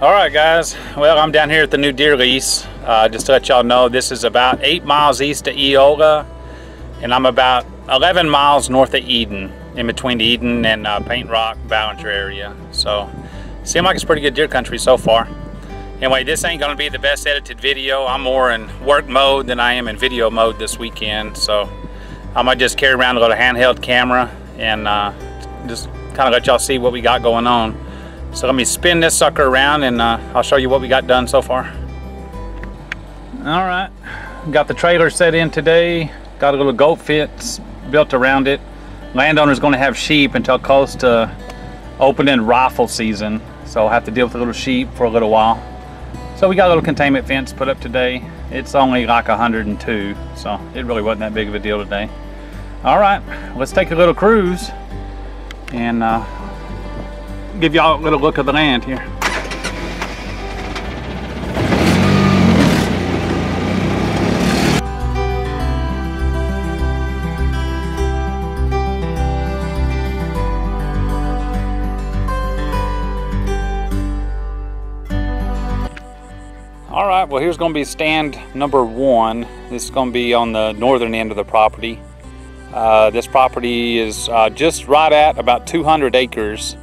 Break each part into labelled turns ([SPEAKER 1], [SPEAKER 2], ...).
[SPEAKER 1] All right, guys. Well, I'm down here at the new deer lease. Uh, just to let y'all know, this is about eight miles east of Eola, and I'm about 11 miles north of Eden, in between Eden and uh, Paint Rock, Ballinger area. So, seems like it's pretty good deer country so far. Anyway, this ain't gonna be the best edited video. I'm more in work mode than I am in video mode this weekend. So, I might just carry around a little handheld camera and uh, just kind of let y'all see what we got going on. So let me spin this sucker around and uh, I'll show you what we got done so far. All right, got the trailer set in today. Got a little goat fence built around it. Landowner's gonna have sheep until close to opening rifle season. So I'll have to deal with a little sheep for a little while. So we got a little containment fence put up today. It's only like 102, so it really wasn't that big of a deal today. All right, let's take a little cruise and uh, give y'all a little look of the land here. All right, well here's gonna be stand number one. This is gonna be on the northern end of the property. Uh, this property is uh, just right at about 200 acres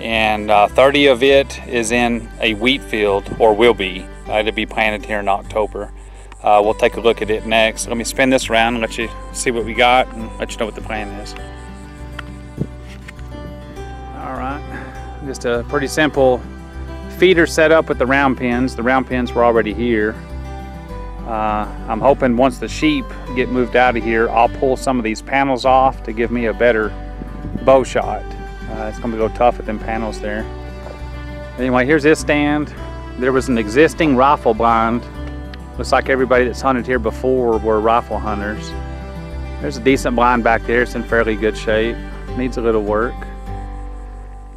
[SPEAKER 1] and uh, 30 of it is in a wheat field or will be. Uh, it'll be planted here in October. Uh, we'll take a look at it next. Let me spin this around and let you see what we got and let you know what the plan is. All right, just a pretty simple feeder set up with the round pins. The round pins were already here. Uh, I'm hoping once the sheep get moved out of here, I'll pull some of these panels off to give me a better bow shot. Uh, it's gonna go tough with them panels there. Anyway, here's this stand. There was an existing rifle blind. Looks like everybody that's hunted here before were rifle hunters. There's a decent blind back there. It's in fairly good shape. Needs a little work.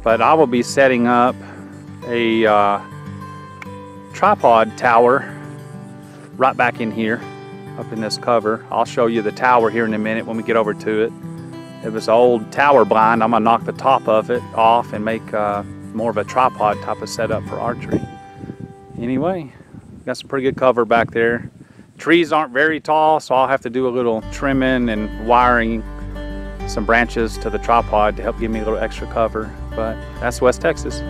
[SPEAKER 1] But I will be setting up a uh, tripod tower right back in here up in this cover. I'll show you the tower here in a minute when we get over to it. It was an old tower blind. I'm gonna knock the top of it off and make uh, more of a tripod type of setup for archery. Anyway, got some pretty good cover back there. Trees aren't very tall, so I'll have to do a little trimming and wiring some branches to the tripod to help give me a little extra cover. But that's West Texas.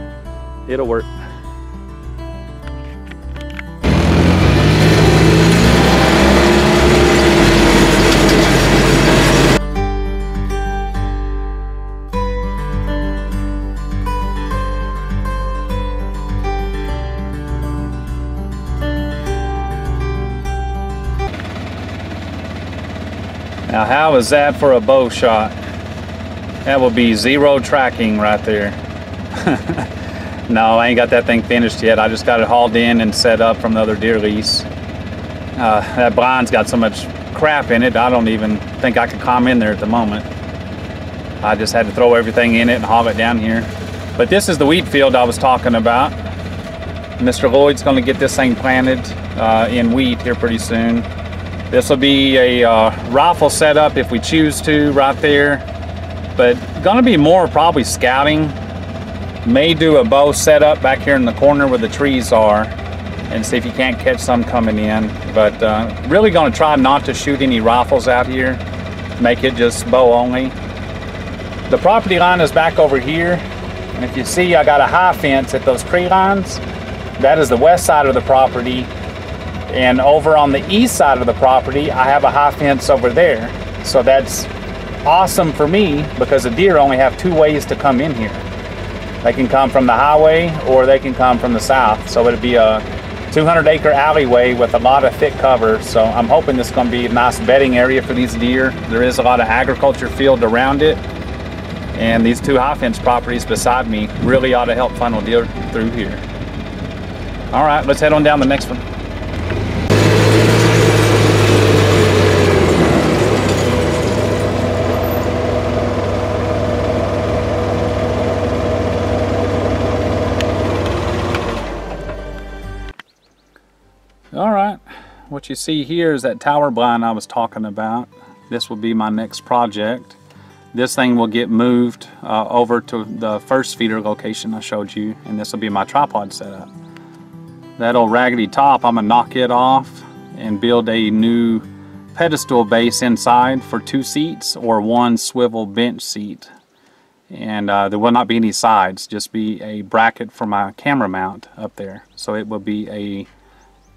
[SPEAKER 1] It'll work. Now how is that for a bow shot? That will be zero tracking right there. no, I ain't got that thing finished yet. I just got it hauled in and set up from the other deer lease. Uh, that blind's got so much crap in it, I don't even think I could climb in there at the moment. I just had to throw everything in it and haul it down here. But this is the wheat field I was talking about. Mr. Lloyd's gonna get this thing planted uh, in wheat here pretty soon. This will be a uh, rifle setup if we choose to right there, but gonna be more probably scouting. May do a bow setup back here in the corner where the trees are and see if you can't catch some coming in. But uh, really gonna try not to shoot any rifles out here, make it just bow only. The property line is back over here. And if you see, I got a high fence at those tree lines. That is the west side of the property and over on the east side of the property, I have a high fence over there. So that's awesome for me because the deer only have two ways to come in here. They can come from the highway or they can come from the south. So it'd be a 200 acre alleyway with a lot of thick cover. So I'm hoping this is gonna be a nice bedding area for these deer. There is a lot of agriculture field around it. And these two high fence properties beside me really ought to help funnel deer through here. All right, let's head on down the next one. What you see here is that tower blind I was talking about. This will be my next project. this thing will get moved uh, over to the first feeder location I showed you and this will be my tripod setup. That old raggedy top, I'm gonna knock it off and build a new pedestal base inside for two seats or one swivel bench seat. And uh, there will not be any sides, just be a bracket for my camera mount up there. So it will be a,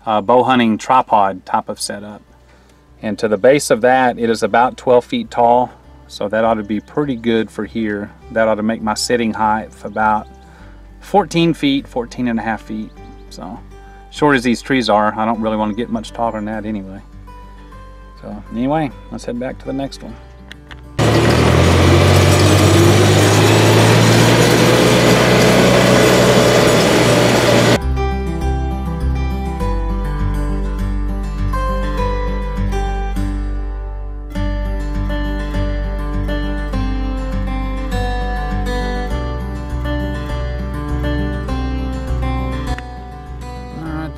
[SPEAKER 1] a bow hunting tripod type of setup. And to the base of that, it is about 12 feet tall. So that ought to be pretty good for here. That ought to make my sitting height about 14 feet, 14 and a half feet. So short as these trees are, I don't really want to get much taller than that anyway. So anyway, let's head back to the next one.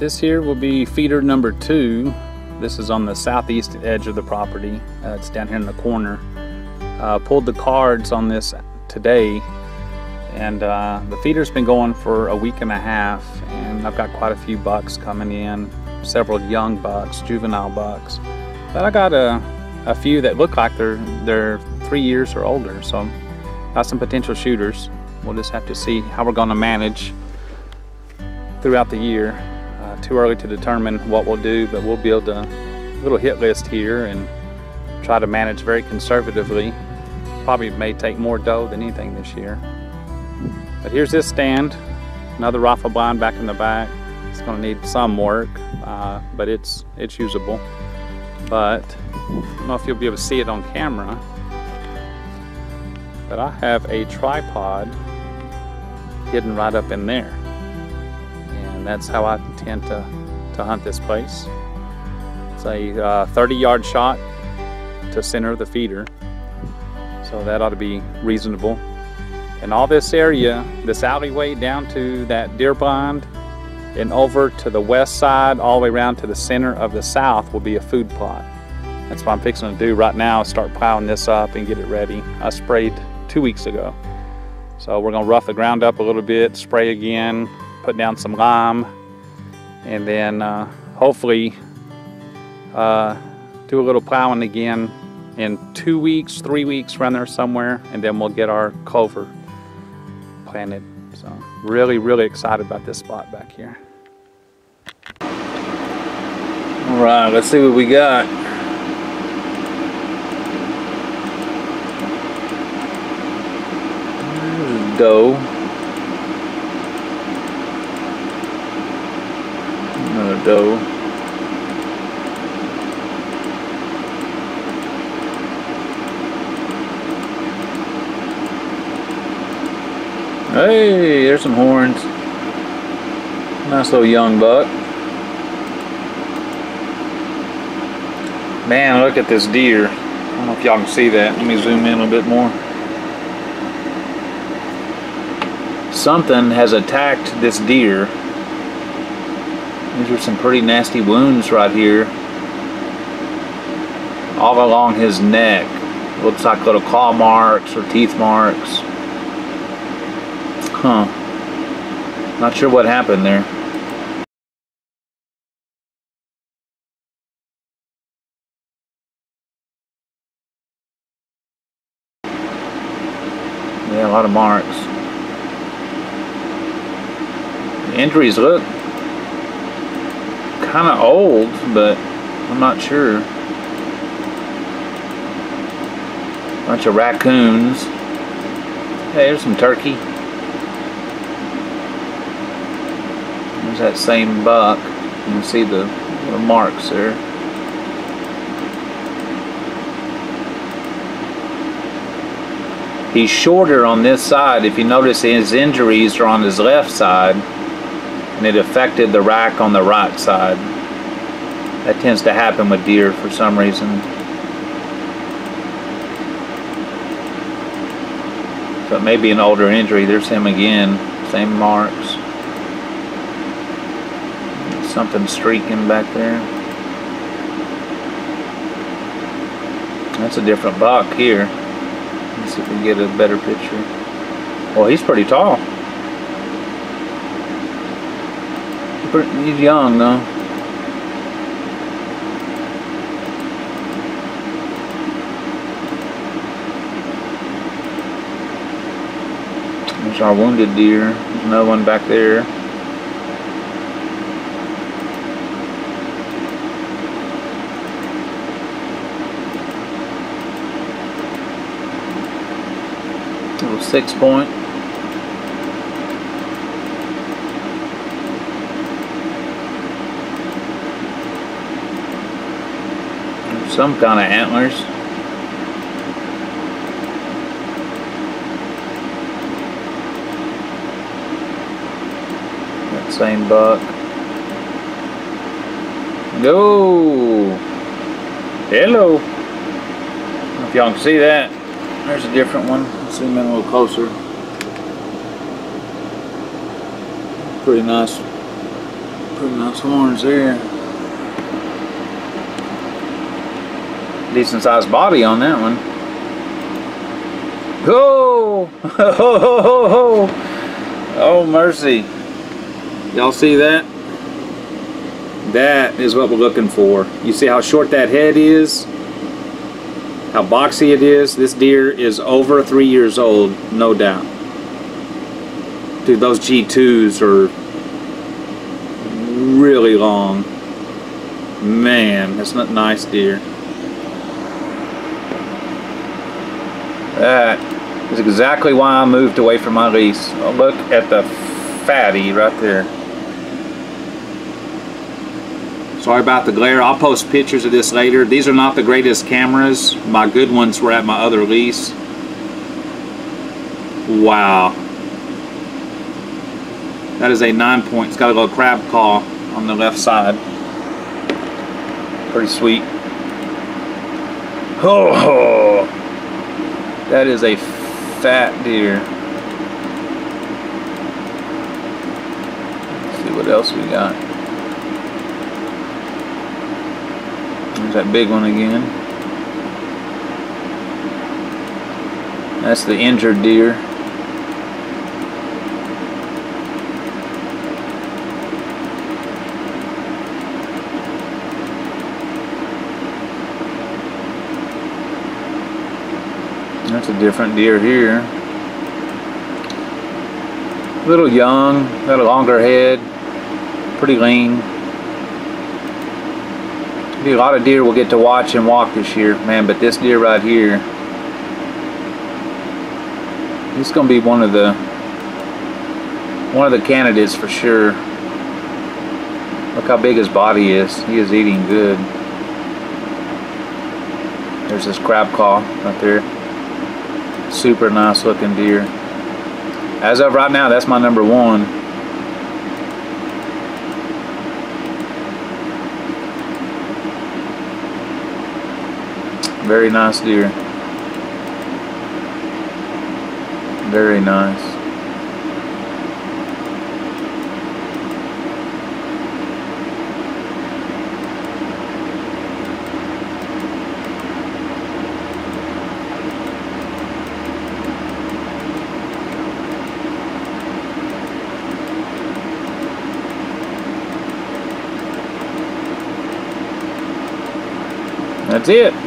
[SPEAKER 1] This here will be feeder number two. This is on the southeast edge of the property. Uh, it's down here in the corner. Uh, pulled the cards on this today and uh, the feeder's been going for a week and a half and I've got quite a few bucks coming in, several young bucks, juvenile bucks. But I got a, a few that look like they're, they're three years or older so got some potential shooters. We'll just have to see how we're going to manage throughout the year too early to determine what we'll do, but we'll build a little hit list here and try to manage very conservatively. Probably may take more doe than anything this year. But here's this stand, another rifle blind back in the back. It's going to need some work, uh, but it's it's usable. But I don't know if you'll be able to see it on camera, but I have a tripod hidden right up in there that's how I tend to, to hunt this place. It's a uh, 30 yard shot to center of the feeder, so that ought to be reasonable. And all this area, this alleyway down to that deer blind and over to the west side, all the way around to the center of the south will be a food plot. That's what I'm fixing to do right now, start plowing this up and get it ready. I sprayed two weeks ago. So we're gonna rough the ground up a little bit, spray again, put down some lime, and then uh, hopefully uh, do a little plowing again in two weeks, three weeks, around there somewhere, and then we'll get our clover planted. So really, really excited about this spot back here. All right, let's see what we got. doe. Doe. Hey, there's some horns. Nice little young buck. Man, look at this deer. I don't know if y'all can see that. Let me zoom in a bit more. Something has attacked this deer these are some pretty nasty wounds right here. All along his neck. Looks like little claw marks or teeth marks. Huh. Not sure what happened there. Yeah, a lot of marks. The injuries look kind of old, but I'm not sure. Bunch of raccoons. Hey, there's some turkey. There's that same buck. You can see the, the marks there. He's shorter on this side. If you notice his injuries are on his left side and it affected the rack on the right side. That tends to happen with deer for some reason. So it may be an older injury. There's him again. Same marks. Something streaking back there. That's a different buck here. Let's see if we can get a better picture. Well, he's pretty tall. He's young though. There's our wounded deer. There's another one back there. Little six point. Some kind of antlers. That same buck. Go! Hello! If y'all can see that, there's a different one. Let's Zoom in a little closer. Pretty nice, pretty nice horns there. Decent sized body on that one. Go! Oh, oh mercy. Y'all see that? That is what we're looking for. You see how short that head is? How boxy it is? This deer is over three years old, no doubt. Dude, those G2s are really long. Man, that's not nice deer. Uh, that is exactly why I moved away from my lease. Oh, look at the fatty right there. Sorry about the glare. I'll post pictures of this later. These are not the greatest cameras. My good ones were at my other lease. Wow. That is a nine point. It's got a little crab claw on the left side. Pretty sweet. Oh, that is a fat deer. Let's see what else we got. There's that big one again. That's the injured deer. That's a different deer here. A little young, got a longer head, pretty lean. Be a lot of deer we'll get to watch and walk this year, man, but this deer right here, he's gonna be one of the one of the candidates for sure. Look how big his body is. He is eating good. There's this crab claw right there. Super nice looking deer. As of right now, that's my number one. Very nice deer. Very nice. That's it.